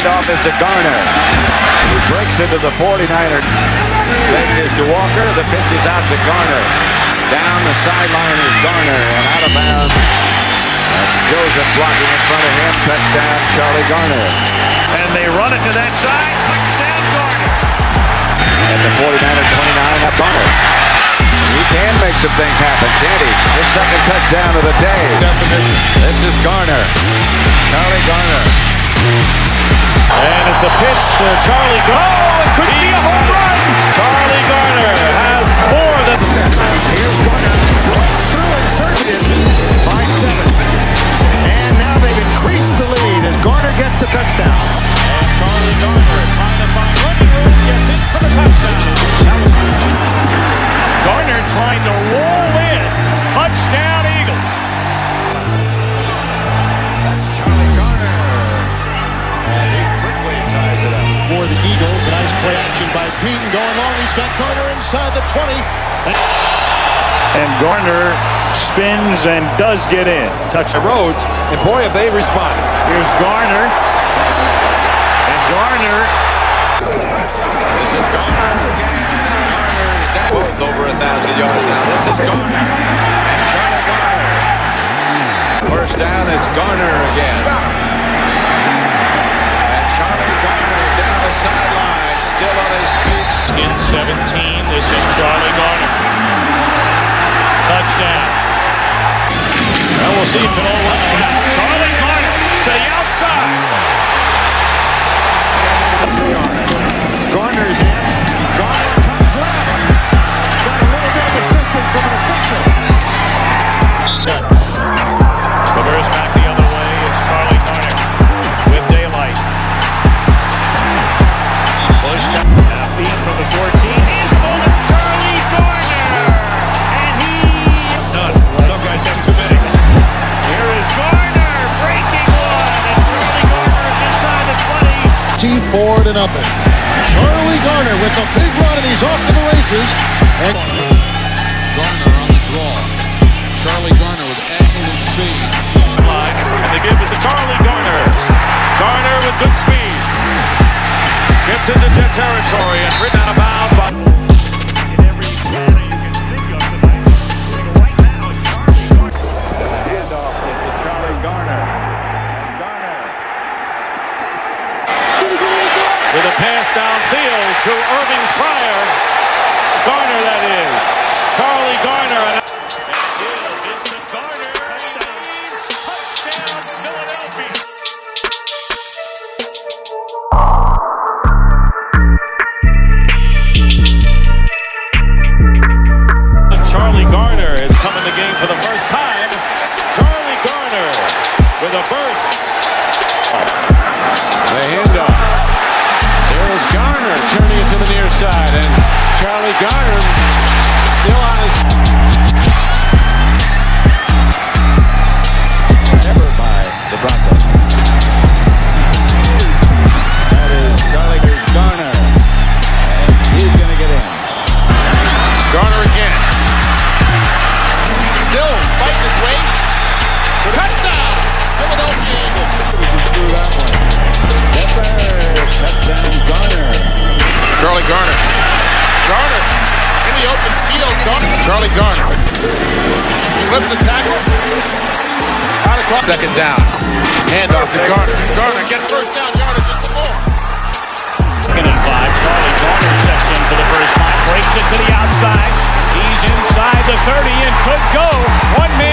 handoff is to Garner. He breaks into the 49er. Fake is to Walker. The pitch is out to Garner. Down the sideline is Garner and out of bounds. That's Joseph blocking in front of him. Touchdown, Charlie Garner. And they run it to that side. Touchdown, Garner. And the 49er 29 up Garner. He can make some things happen, can't he? His second touchdown of the day. Definition. This is Garner. Charlie Garner. And it's a pitch to Charlie. Oh, action by Ping going long. He's got Garner inside the 20. And Garner spins and does get in. Touch Rhodes, and boy, have they responded. Here's Garner. And Garner. This is Garner again. Garner is. Both over a thousand yards now. This is Garner. And Garner. First down, it's Garner again. Well, see it all works 20. Four to nothing. Charlie Garner with a big run and he's off to the races. And Garner on the draw. Charlie Garner with excellent speed. and they give it to Charlie Garner. Garner with good speed. Gets into jet territory and ridden out of pass downfield to Irving Fryar. Garner, that is. Charlie Garner. And. Charlie Garner is coming the game for the first time. Charlie Garner with a burst. Charlie Garner Charlie Garner. Slips the tackle. Out across. Second down. Handoff to Garner. Garner gets first down yardage just a more. Second and five. Charlie Garner checks in for the first time. Breaks it to the outside. He's inside the 30 and could go. One man to beat.